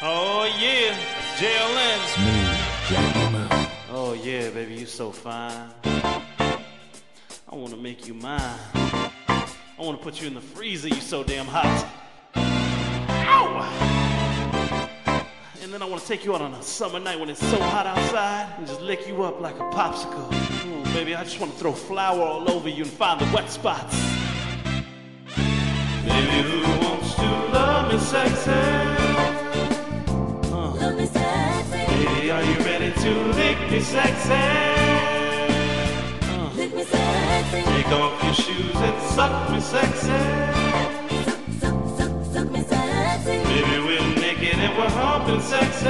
Oh yeah, JLN. me. Oh yeah, baby, you so fine. I wanna make you mine. I wanna put you in the freezer, you so damn hot. Ow! And then I wanna take you out on a summer night when it's so hot outside and just lick you up like a popsicle. Ooh, baby, I just wanna throw flour all over you and find the wet spots. Baby, who wants to love me sexy? Lick me sexy? Uh, lick me sexy, take off your shoes and suck me sexy. suck, suck, suck me sexy, Baby, we're naked and we're humping sexy.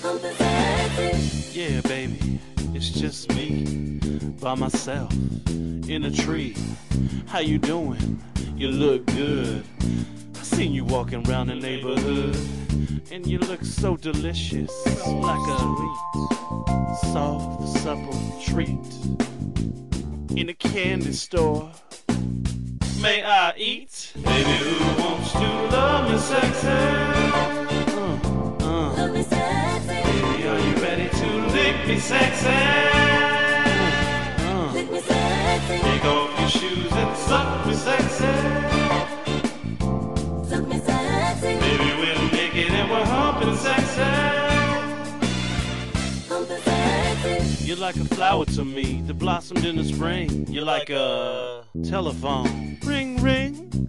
humping sexy. Yeah, baby, it's just me by myself in a tree. How you doing? You look good. I seen you walking around the neighborhood, and you look so delicious, like a sweet, soft, supple treat in a candy store. May I eat? Baby, who wants to love me sexy? Uh, uh. Love me sexy, Baby, are you ready to lick me sexy? Uh, lick me sexy, Take off your shoes and suck me sexy. You're like a flower to me that blossomed in the spring. You're like a telephone. Ring, ring.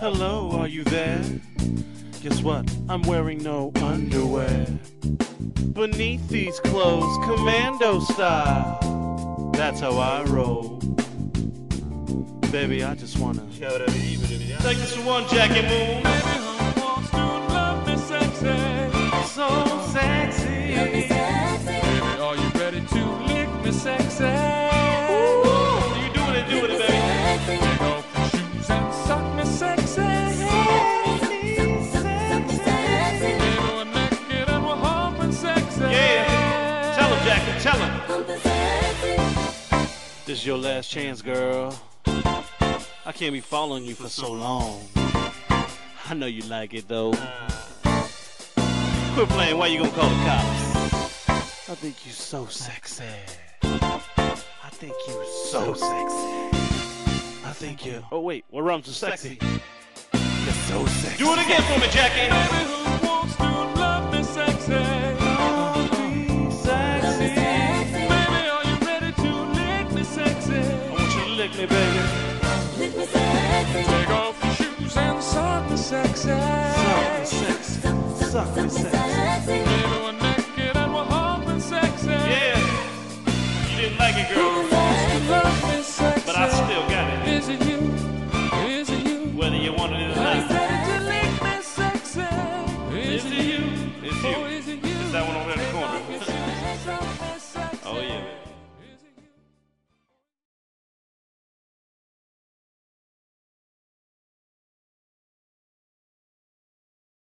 Hello, are you there? Guess what? I'm wearing no underwear. Beneath these clothes, commando style. That's how I roll. Baby, I just wanna. Take this to one, Jackie Moon. So Love me sexy. This is your last chance, girl. I can't be following you for so long. I know you like it though. Quit playing. Why you gonna call the cops? I think you so sexy. I think you so sexy. I think you. Oh wait, what rhymes with sexy? You're so sexy. Do it again for me, Jackie. That one over there in the corner. Oh yeah.